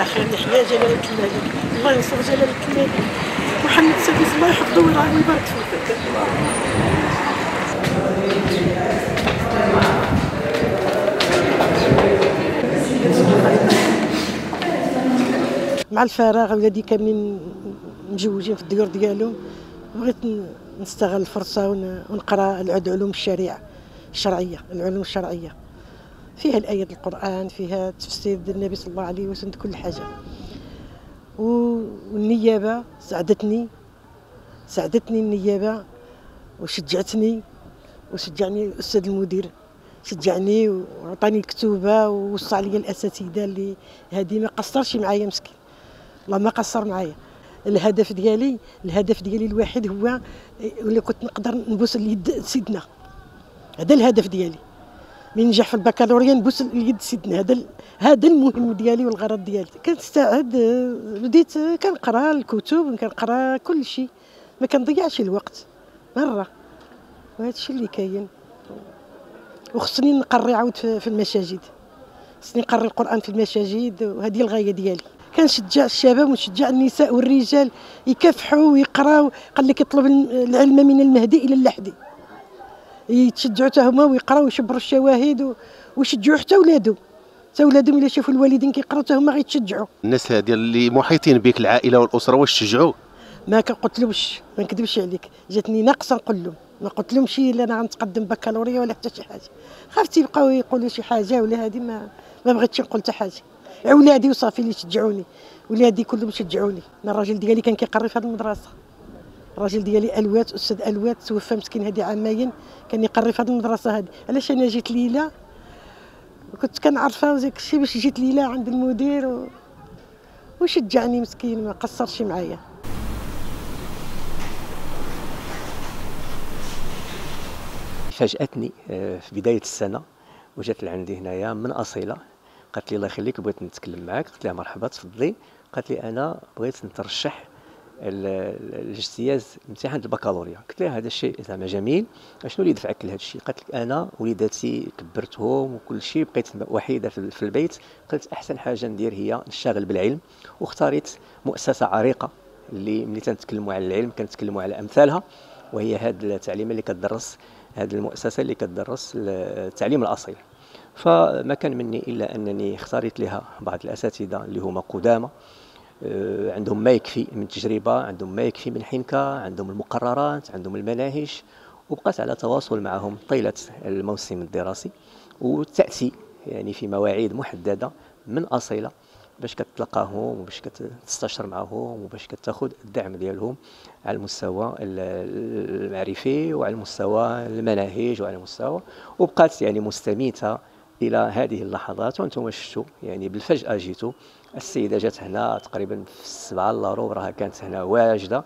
أخيرا يحيى جلاله الملك الله ينصر جلاله الملك محمد السادس الله يحفظه ويرعاه ويبارك فيه مع الفراغ ولادي كاملين مجوجين في الديور ديالهم بغيت نستغل الفرصة ونقرأ العلوم الشريعه الشرعية العلوم الشرعية. فيها الايات القرآن فيها تفسير النبي صلى الله عليه وسلم كل حاجة. والنيابة ساعدتني ساعدتني النيابة وشجعتني وشجعني الأستاذ المدير شجعني وعطاني الكتوبة ووصى عليا الأساتذة اللي هذه ما قصرش معايا مسكين. الله ما قصر معايا. الهدف ديالي الهدف ديالي الوحيد هو اللي كنت نقدر نبوس اليد سيدنا. هذا الهدف ديالي. من ننجح في البكالوريا نبوس اليد سيدنا. هذا هذا المهم ديالي والغرض ديالي. كنستعد بديت كنقرأ الكتب كنقرأ كل شيء. ما كنضيعش الوقت. مرة. وهذا الشيء اللي كاين. وخصني نقري عاود في المساجد خصني نقري القرآن في المساجد وهذه الغاية ديالي. كنشجع الشباب ونشجع النساء والرجال يكافحوا ويقراوا قال لك يطلب العلم من المهدي إلى اللحدي يتشجعوا حتى هما ويقراوا ويشبروا الشواهد ويشجعوا حتى ولادهم حتى ولادهم إلا شافوا الوالدين كيقراوا حتى هما غيتشجعوا. الناس هذه اللي محيطين بك العائلة والأسرة واش شجعوا ما كنقتلهمش ما نكذبش عليك. جاتني ناقصة نقول لهم. ما قلت لهمش لا أنا غنتقدم بكالوريا ولا حتى شي حاجة. خفت يبقاو يقولوا شي حاجة ولا هذه ما ما بغيتش نقول حتى حاجة. اولادي وصافي اللي شجعوني ولادي كلهم شجعوني أنا الراجل ديالي كان كيقري في هذه المدرسة. الراجل ديالي ألوات أستاذ ألوات توفى مسكين هذه عامين كان يقري في هذه المدرسة هذه علاش أنا جيت ليله كنت كنعرفها وداك الشيء باش جيت ليله عند المدير و... وشجعني مسكين ما قصرش معايا. فاجأتني في بداية السنة وجات لعندي هنايا من أصيلة. قالت لي الله يخليك بغيت نتكلم معاك. قلت لها مرحبا تفضلي. قالت لي أنا بغيت نترشح الاجتياز امتحان البكالوريا. قلت لها هذا الشيء زعما جميل شنو اللي دفعك لهذا الشيء؟ قالت لك أنا وليداتي كبرتهم وكل شيء بقيت وحيدة في البيت. قلت أحسن حاجة ندير هي نشتغل بالعلم واختاريت مؤسسة عريقة اللي ملي تنتكلموا على العلم كنتكلموا على أمثالها وهي هذه التعليمه اللي كتدرس هذه المؤسسة اللي كتدرس التعليم الأصيل. فما كان مني إلا أنني اختاريت لها بعض الأساتذة اللي هما قدامى. عندهم ما يكفي من تجربه عندهم ما يكفي من حنكه عندهم المقررات عندهم المناهج وبقيت على تواصل معهم طيلة الموسم الدراسي وتأتي يعني في مواعيد محددة من أصيلة باش كتلقاهم وباش كتستشر معهم وباش كتاخذ الدعم ديالهم على المستوى المعرفي وعلى المستوى المناهج وعلى المستوى وبقات يعني مستميتة إلى هذه اللحظات وأنتم شفتوا؟ يعني بالفجأة جيتوا السيدة جات هنا تقريبا في السبعة الا ربع راها كانت هنا واجدة.